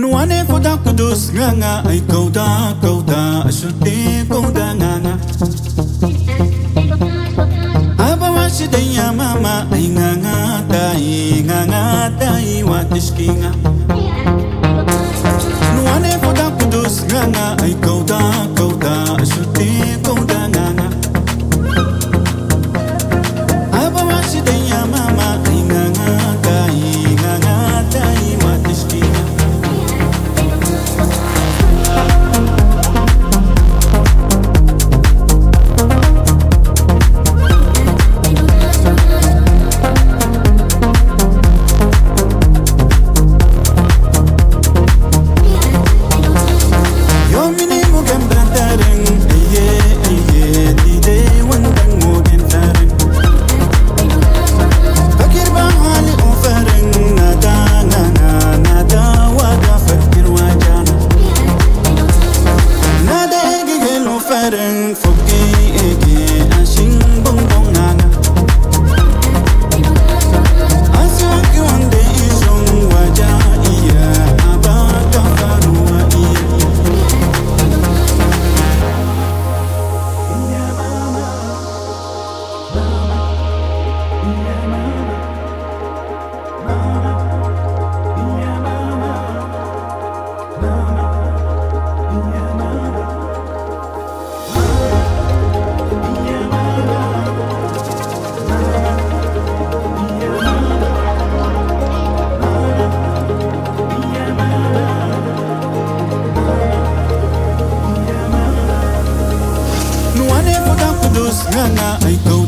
Nuane koda kudus nganga ay koda koda ashuti koda nganga Abawashi daya mama ay nganga tai nganga tai watishkinga Nuane koda kudus nganga ay koda koda ashuti koda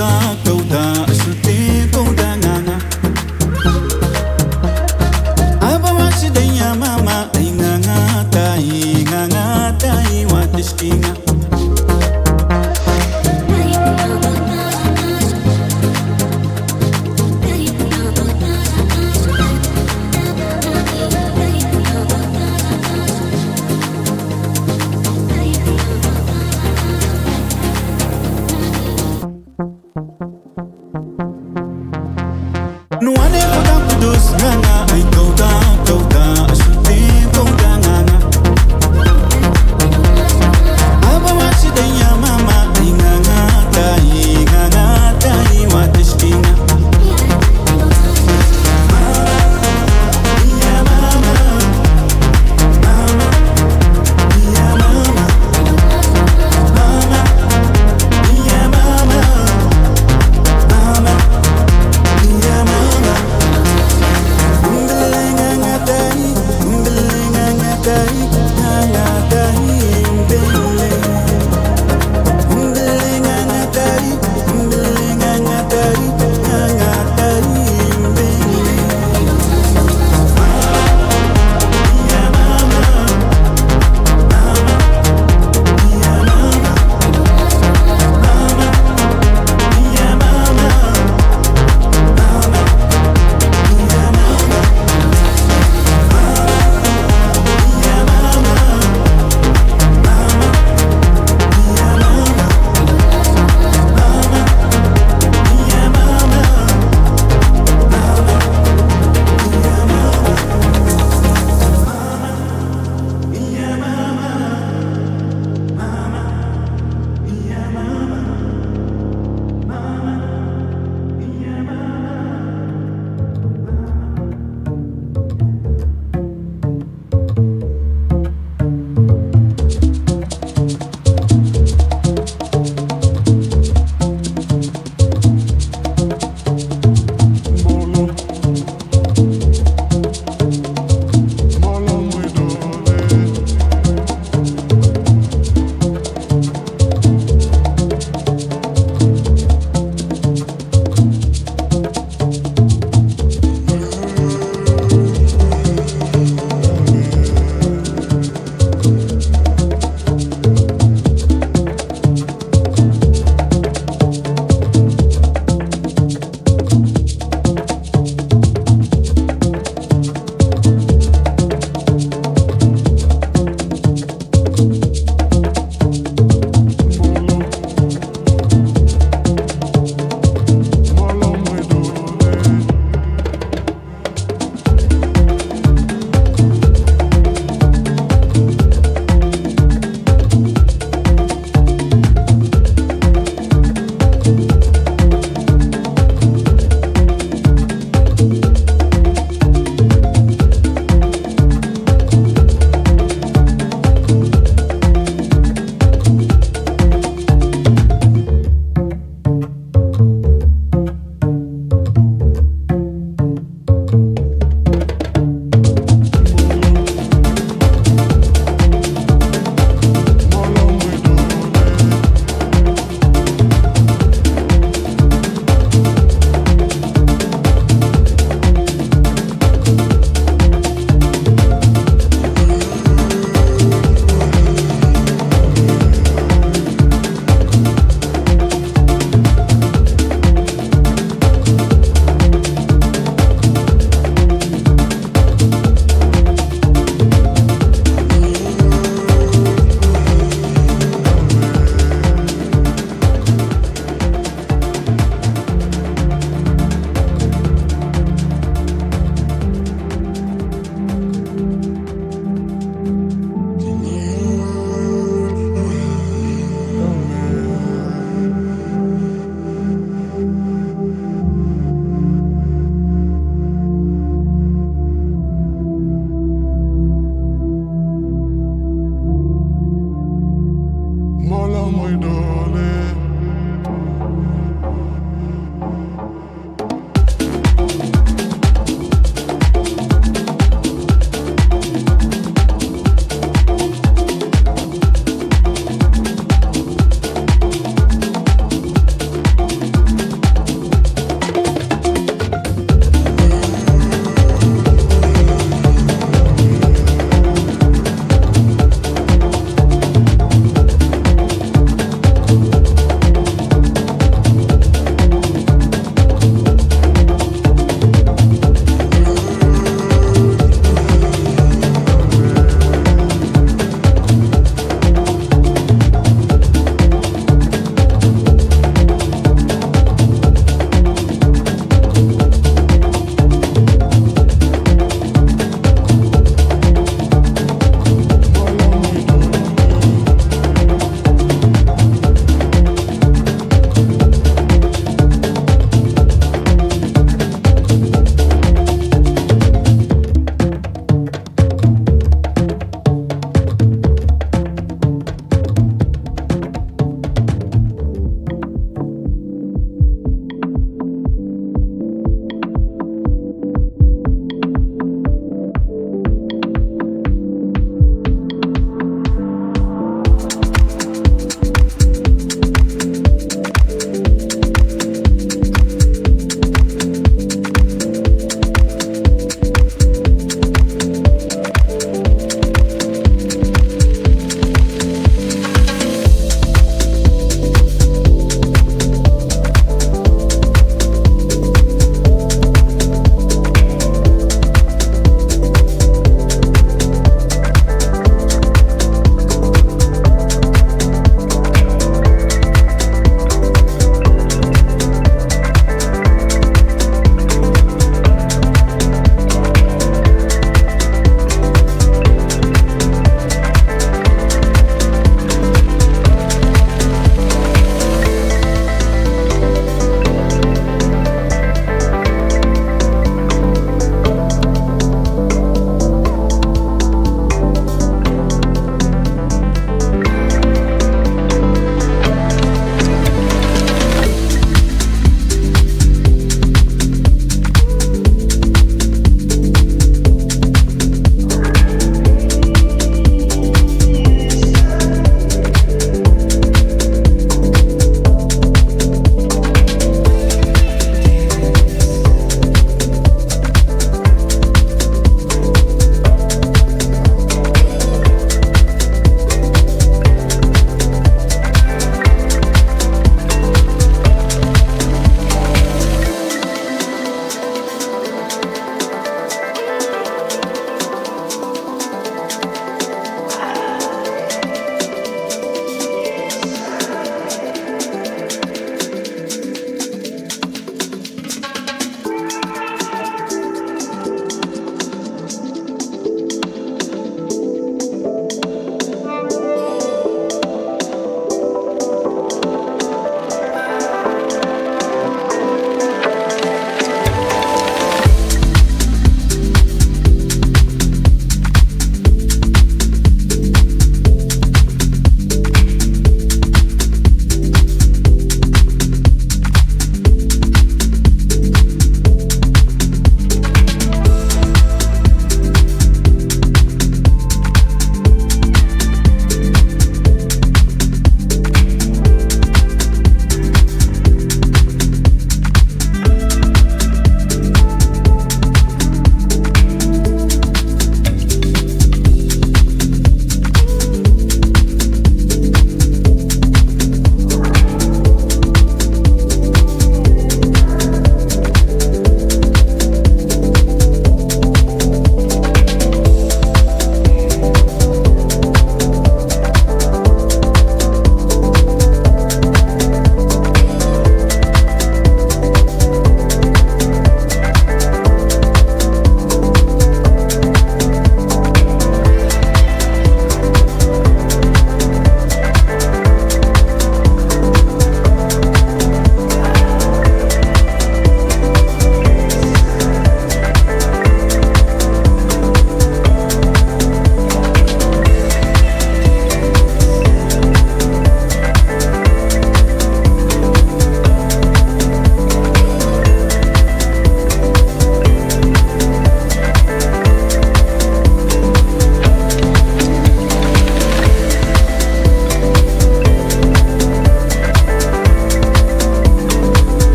တာတုတ်တာ